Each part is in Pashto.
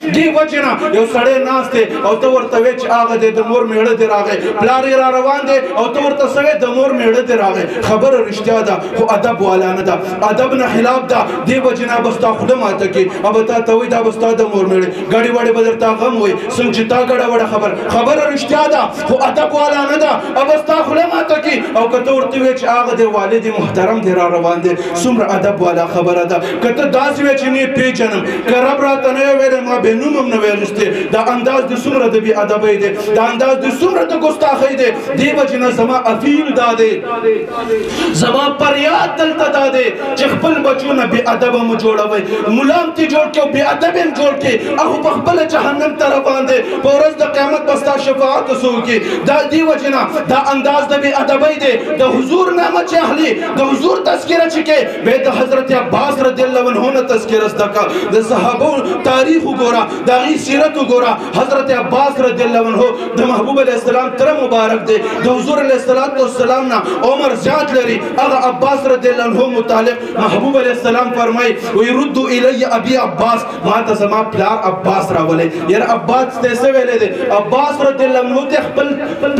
دی وجه نه یو سړی ناست دی او ته ورته وې چې هغه دی د مور میړه دی راغی پلار یې را روان دی او ته ورته سوې د مور میړه دی راغی خبره رښتیا ده خو ادب والا نه ده ادب نه خلاف ده دی وجه نه بس تا خوله ماته کې او تا ته وې دا بس تا د مور میړه غړي وړي بدر تا غم وې سم چې تا غړه وړه خبر خبره رښتیا ده خو ادب والا نه ده او بس تا خوله ماته کې او کته ورته وې چې هغه دی والد محترم دی را روان دی څومره ادب والا خبره ده کته داسې وې چې نه پیژنم که رب راته نه ویل ما به نوم هم نه وې اخیستی دا انداز د څومره د بې ادبۍ دی دا انداز د څومره د ګستاخۍ دی دې وجې نه زما افیل دا دی زما فریاد دلته دا دی چې خپل بچو نه بې ادبه مو جوړوئ ملا هم ترې جوړ کړي او بې ادب هم جوړ کړي هغه په خپله جهنم ته روان دی په ورځ د قیامت به ستا شفاعت څوک کړي دا دې وجې نه دا انداز د بې ادبۍ دی د حضور نامه چې اخلي د حضور تذکره چې کوي به د حضرت عباس رضی الله عنه نه تذکرہ دکا د صحابو تاریخ وګوره د غي سیرت وګوره حضرت عباس رضی الله عنه د محبوب علی السلام تر مبارک دی د حضور علی السلام نه عمر زیات لري هغه عباس رضی الله عنه متعلق محبوب علی السلام فرمای و يرد الی ابي عباس ما ته زما پلار عباس راولې ير عباس ته څه ویلې دی عباس رضی الله عنه ته خپل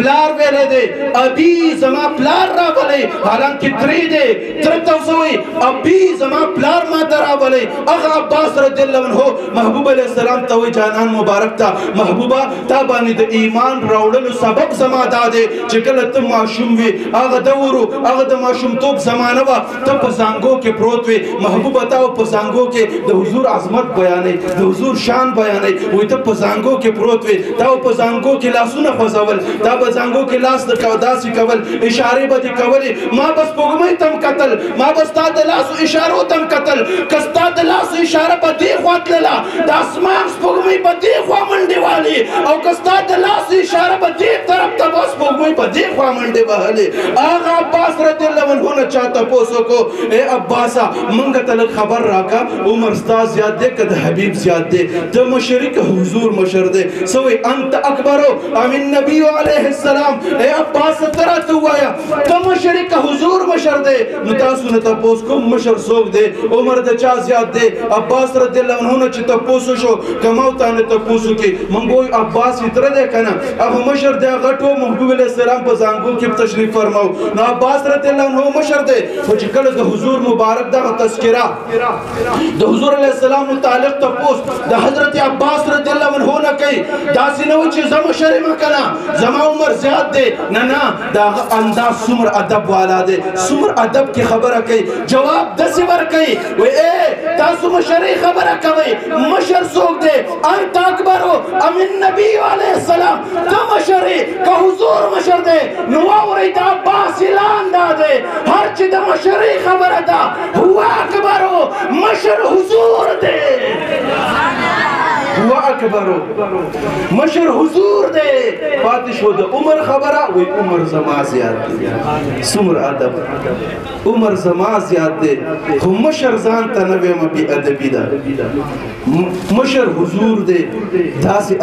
پلار ویلې دی ابي زما پلار راولې حالانکه تری دی درته وسوي ابي زما پلار ما درابلې هغه عباس رضی الله عنه محبوب عليه السلام ته وي جانان مبارک تا محبوبه تا باندې د ایمان راوړلو سبب زما دا دی چې کله ته ماشوم وي هغه دورو هغه د ماشوم توپ زمانه وا ته په زنګو کې پروت وي محبوبه تا په زنګو کې د حضور عظمت بیانې د حضور شان بیانې وي ته په زنګو کې پروت وي تا په زنګو کې لاسونه خوځول تا په زنګو کې لاس د کاوداس کول اشاره به دي کولې ما بس پوګمې تم قتل ما بس تا د لاس اشارو تم قتل کستا د لاس اشاره په دې خوا تللا د اسمان پوګمې په دې خوا منډي والي او کستا د لاس اشاره په دې طرف ته بس پوګمې په دې خوا منډي وهلې اغه عباس رضی الله عنه نه چاته پوسو کو اے عباسا مونږ ته لږ خبر راکا عمر ستا زیات دې کده حبیب زیات دې د مشرک حضور مشر دې سوې انت اکبرو امین نبی علیه السلام اے عباس ترا تو وایا ته مشر کا حضور مشر دے نو تاسو نه تاسو کوم مشر سوګ دے عمر د چا زیات دے عباس رضی الله عنه نه چې تاسو شو کماو تا نه تاسو کې منګو عباس تر دې کنه هغه مشر دے غټو محبوب علیہ السلام په ځانګو کې تشریف فرماو نو عباس رضی الله عنه مشر دے خو چې کله د حضور مبارک دغه تذکرہ د حضور علی السلام متعلق ته پوس د حضرت عباس رضی الله عنه نه کوي دا سينو چې زمو شرم کنا زما عمر زیات دی نه نه دا انداز سمر ادب والا دی سمر ادب کې خبره کوي جواب د سمر کوي و اے تاسو مشرې خبره کوي مشر څوک دی انت اکبر امن نبی علی السلام ته مشرې که حضور مشر دی نو اوري دا عباس اعلان دا دی هر چې د مشرې خبره ده هو اکبر مشر حضور دی هو اکبر مشر حضور دی پاتې شو د عمر خبره وای عمر زما زیات دی سمر ادب عمر زما زیات دی خو مشر ځان ته نه ویم بی ادبی ده مشر حضور دی داسې